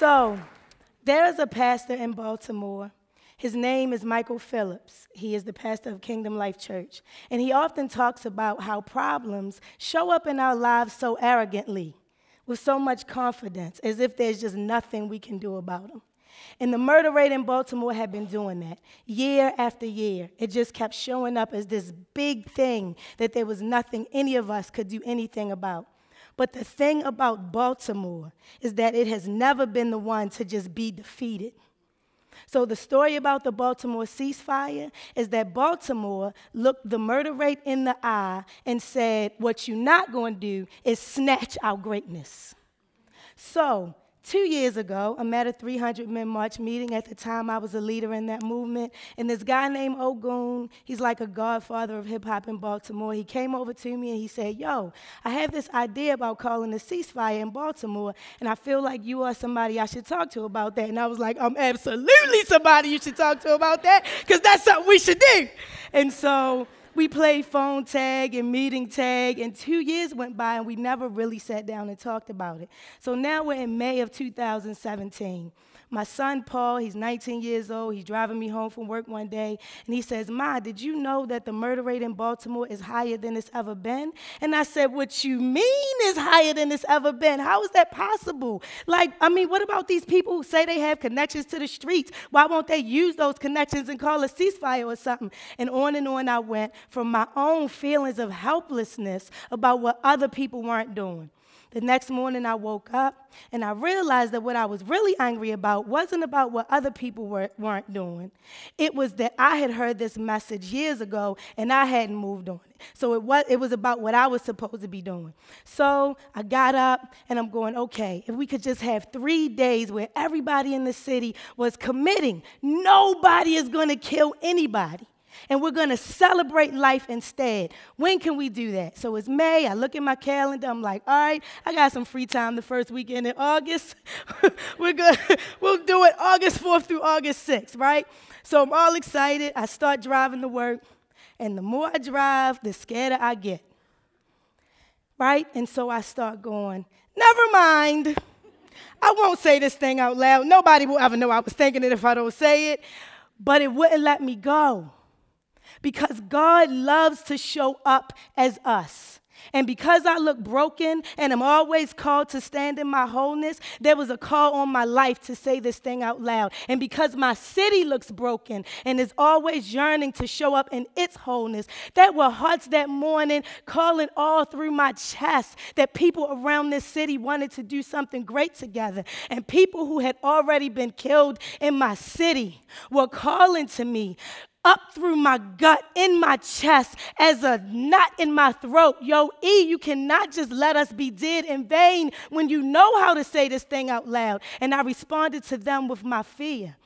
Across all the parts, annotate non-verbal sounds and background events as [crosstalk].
So, there is a pastor in Baltimore. His name is Michael Phillips. He is the pastor of Kingdom Life Church. And he often talks about how problems show up in our lives so arrogantly, with so much confidence, as if there's just nothing we can do about them. And the murder rate in Baltimore had been doing that year after year. It just kept showing up as this big thing that there was nothing any of us could do anything about. But the thing about Baltimore is that it has never been the one to just be defeated. So, the story about the Baltimore ceasefire is that Baltimore looked the murder rate in the eye and said, What you're not going to do is snatch our greatness. So, Two years ago, I met a 300 men march meeting. At the time, I was a leader in that movement. And this guy named Ogun, he's like a godfather of hip hop in Baltimore. He came over to me and he said, Yo, I have this idea about calling a ceasefire in Baltimore, and I feel like you are somebody I should talk to about that. And I was like, I'm absolutely somebody you should talk to about that, because that's something we should do. And so, we played phone tag and meeting tag, and two years went by and we never really sat down and talked about it. So now we're in May of 2017. My son, Paul, he's 19 years old. He's driving me home from work one day, and he says, Ma, did you know that the murder rate in Baltimore is higher than it's ever been? And I said, What you mean is higher than it's ever been? How is that possible? Like, I mean, what about these people who say they have connections to the streets? Why won't they use those connections and call a ceasefire or something? And on and on I went from my own feelings of helplessness about what other people weren't doing. The next morning, I woke up and I realized that what I was really angry about wasn't about what other people were, weren't doing. It was that I had heard this message years ago and I hadn't moved on it. So it was, it was about what I was supposed to be doing. So I got up and I'm going, okay, if we could just have three days where everybody in the city was committing, nobody is going to kill anybody and we're going to celebrate life instead. When can we do that? So it's May. I look at my calendar. I'm like, all right, I got some free time the first weekend in August. [laughs] we're good. [laughs] we'll do it August 4th through August 6th, right? So I'm all excited. I start driving to work, and the more I drive, the scarier I get. Right? And so I start going, never mind. I won't say this thing out loud. Nobody will ever know I was thinking it if I don't say it. But it wouldn't let me go because God loves to show up as us. And because I look broken and I'm always called to stand in my wholeness, there was a call on my life to say this thing out loud. And because my city looks broken and is always yearning to show up in its wholeness, there were hearts that morning calling all through my chest that people around this city wanted to do something great together. And people who had already been killed in my city were calling to me, up through my gut, in my chest, as a knot in my throat. Yo, E, you cannot just let us be dead in vain when you know how to say this thing out loud. And I responded to them with my fear.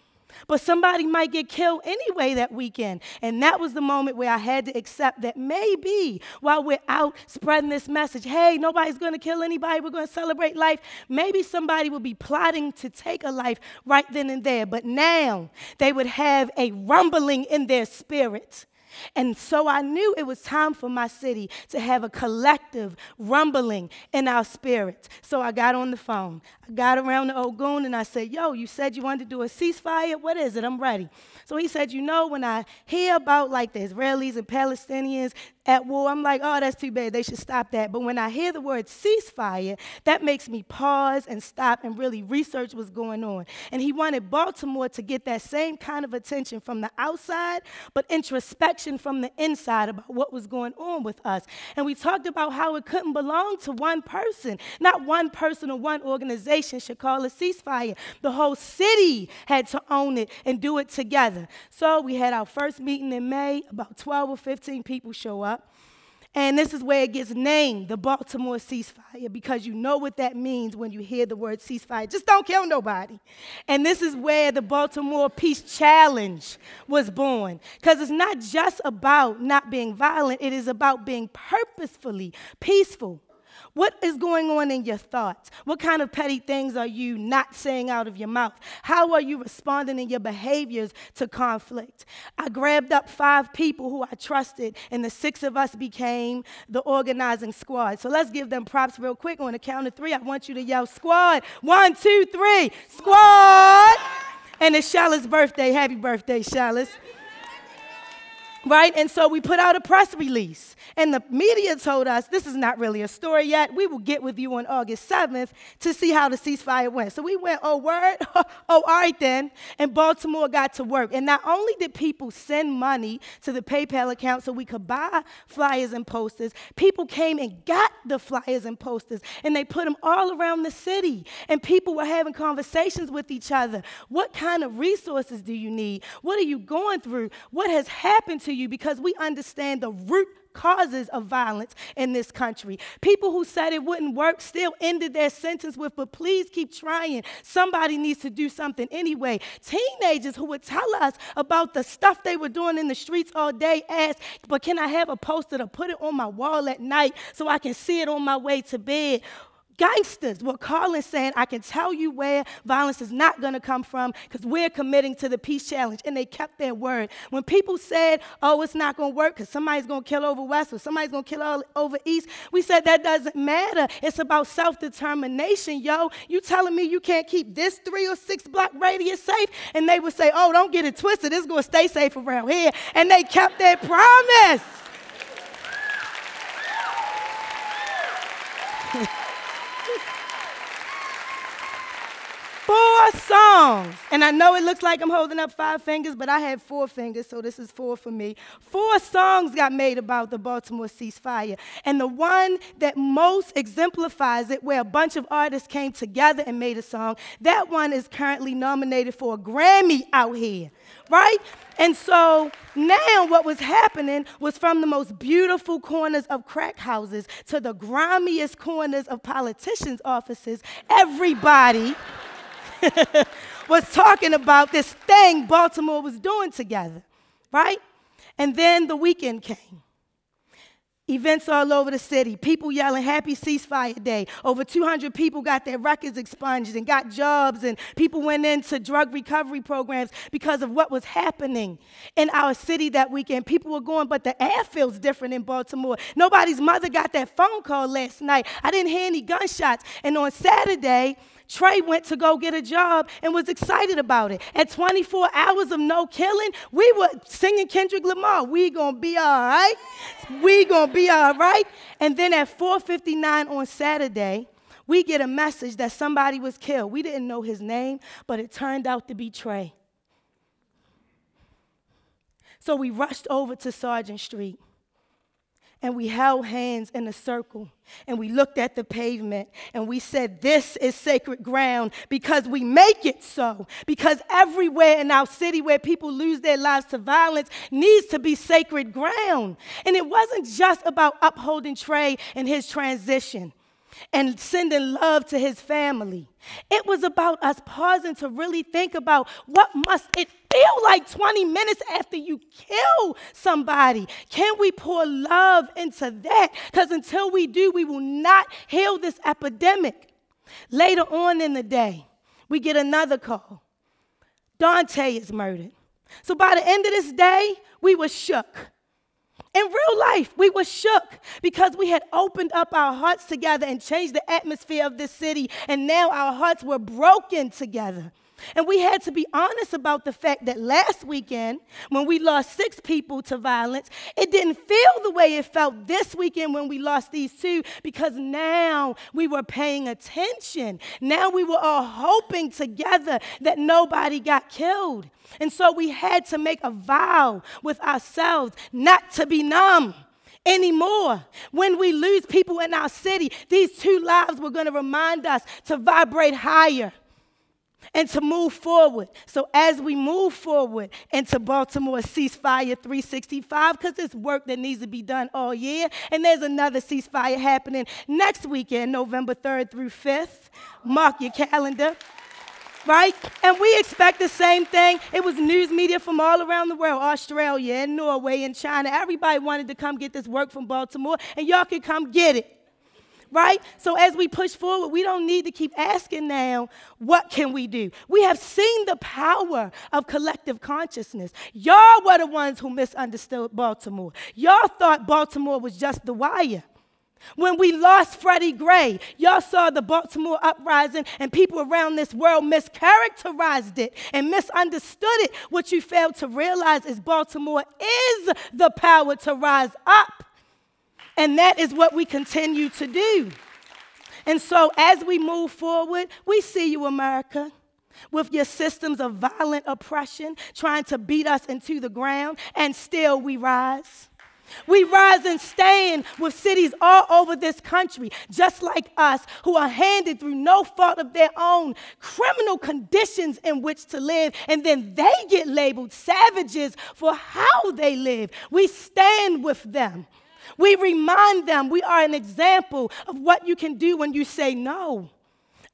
But somebody might get killed anyway that weekend. And that was the moment where I had to accept that maybe while we're out spreading this message, hey, nobody's going to kill anybody, we're going to celebrate life, maybe somebody will be plotting to take a life right then and there. But now they would have a rumbling in their spirit and so I knew it was time for my city to have a collective rumbling in our spirits. So I got on the phone. I got around the Ogun and I said, Yo, you said you wanted to do a ceasefire? What is it? I'm ready. So he said, You know, when I hear about like the Israelis and Palestinians at war, I'm like, Oh, that's too bad. They should stop that. But when I hear the word ceasefire, that makes me pause and stop and really research what's going on. And he wanted Baltimore to get that same kind of attention from the outside, but introspection from the inside about what was going on with us. And we talked about how it couldn't belong to one person, not one person or one organization should call a ceasefire. The whole city had to own it and do it together. So we had our first meeting in May. About 12 or 15 people show up. And this is where it gets named the Baltimore ceasefire because you know what that means when you hear the word ceasefire. Just don't kill nobody. And this is where the Baltimore Peace Challenge was born because it's not just about not being violent, it is about being purposefully peaceful. What is going on in your thoughts? What kind of petty things are you not saying out of your mouth? How are you responding in your behaviors to conflict? I grabbed up five people who I trusted, and the six of us became the organizing squad. So let's give them props real quick. On the count of three, I want you to yell squad. One, two, three, squad. And it's Shallah's birthday. Happy birthday, Shallah's right? And so we put out a press release, and the media told us this is not really a story yet. We will get with you on August 7th to see how the ceasefire went. So we went, oh, word? [laughs] oh, all right then. And Baltimore got to work. And not only did people send money to the PayPal account so we could buy flyers and posters, people came and got the flyers and posters, and they put them all around the city. And people were having conversations with each other. What kind of resources do you need? What are you going through? What has happened to you because we understand the root causes of violence in this country. People who said it wouldn't work still ended their sentence with, but please keep trying. Somebody needs to do something anyway. Teenagers who would tell us about the stuff they were doing in the streets all day asked, but can I have a poster to put it on my wall at night so I can see it on my way to bed? Gangsters were calling saying, I can tell you where violence is not going to come from because we're committing to the peace challenge. And they kept their word. When people said, oh, it's not going to work because somebody's going to kill over West or somebody's going to kill over East, we said that doesn't matter. It's about self determination, yo. You telling me you can't keep this three or six block radius safe? And they would say, oh, don't get it twisted. It's going to stay safe around here. And they kept their promise. [laughs] Four songs. And I know it looks like I'm holding up five fingers, but I have four fingers, so this is four for me. Four songs got made about the Baltimore ceasefire. And the one that most exemplifies it, where a bunch of artists came together and made a song, that one is currently nominated for a Grammy out here, right? And so now what was happening was from the most beautiful corners of crack houses to the grimiest corners of politicians' offices, everybody. [laughs] was talking about this thing Baltimore was doing together, right? And then the weekend came. Events all over the city, people yelling happy ceasefire day. Over 200 people got their records expunged and got jobs, and people went into drug recovery programs because of what was happening in our city that weekend. People were going, but the air feels different in Baltimore. Nobody's mother got that phone call last night. I didn't hear any gunshots. And on Saturday, Trey went to go get a job and was excited about it. At 24 hours of no killing, we were singing Kendrick Lamar. We gonna be all right. We gonna be all right. And then at 4:59 on Saturday, we get a message that somebody was killed. We didn't know his name, but it turned out to be Trey. So we rushed over to Sergeant Street and we held hands in a circle and we looked at the pavement and we said, This is sacred ground because we make it so. Because everywhere in our city where people lose their lives to violence needs to be sacred ground. And it wasn't just about upholding Trey and his transition and sending love to his family. It was about us pausing to really think about what must it feel like 20 minutes after you kill somebody. Can we pour love into that? Because until we do, we will not heal this epidemic. Later on in the day, we get another call. Dante is murdered. So by the end of this day, we were shook. In real life, we were shook because we had opened up our hearts together and changed the atmosphere of this city, and now our hearts were broken together. And we had to be honest about the fact that last weekend, when we lost six people to violence, it didn't feel the way it felt this weekend when we lost these two because now we were paying attention. Now we were all hoping together that nobody got killed. And so we had to make a vow with ourselves not to be numb anymore. When we lose people in our city, these two lives were going to remind us to vibrate higher and to move forward. So as we move forward into Baltimore ceasefire 365, because it's work that needs to be done all year, and there's another ceasefire happening next weekend, November 3rd through 5th. Mark your calendar right? And we expect the same thing. It was news media from all around the world, Australia and Norway and China. Everybody wanted to come get this work from Baltimore, and y'all can come get it right? So as we push forward, we don't need to keep asking now, what can we do? We have seen the power of collective consciousness. Y'all were the ones who misunderstood Baltimore. Y'all thought Baltimore was just the wire. When we lost Freddie Gray, y'all saw the Baltimore uprising, and people around this world mischaracterized it and misunderstood it. What you failed to realize is Baltimore is the power to rise up. And that is what we continue to do. And so, as we move forward, we see you, America, with your systems of violent oppression trying to beat us into the ground, and still we rise. We rise and stand with cities all over this country, just like us, who are handed through no fault of their own criminal conditions in which to live, and then they get labeled savages for how they live. We stand with them. We remind them we are an example of what you can do when you say no.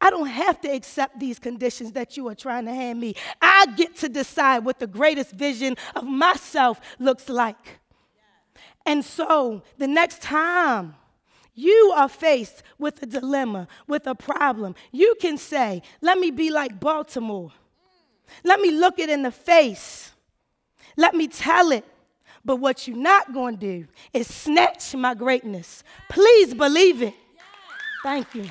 I don't have to accept these conditions that you are trying to hand me. I get to decide what the greatest vision of myself looks like. And so the next time you are faced with a dilemma, with a problem, you can say, Let me be like Baltimore. Let me look it in the face. Let me tell it. But what you're not going to do is snatch my greatness. Please believe it. Thank you.